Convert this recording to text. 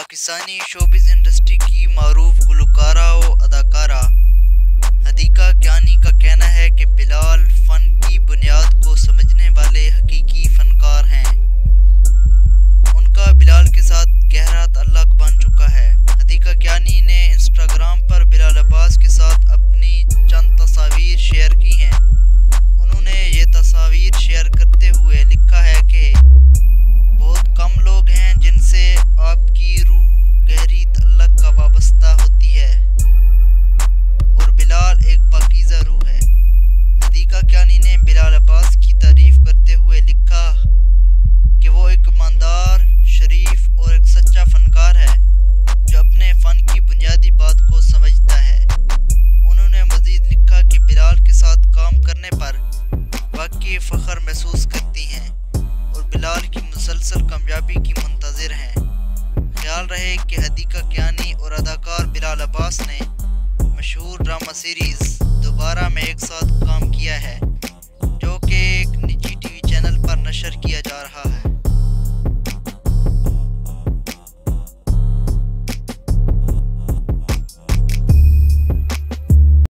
Pakistani showbiz industry की करने पर वाकई फ़ख्र महसूस करती हैं और बिलाल की मुसलसल कामयाबी की मंतज़र हैं। ख्याल रहे कि हदीका कियानी और अदाकार बिलाल अब्बास ने मशहूर ड्रामा सीरीज़ दोबारा में एक साथ काम किया है, जो कि एक निजी टीवी चैनल पर नशर किया जा रहा है।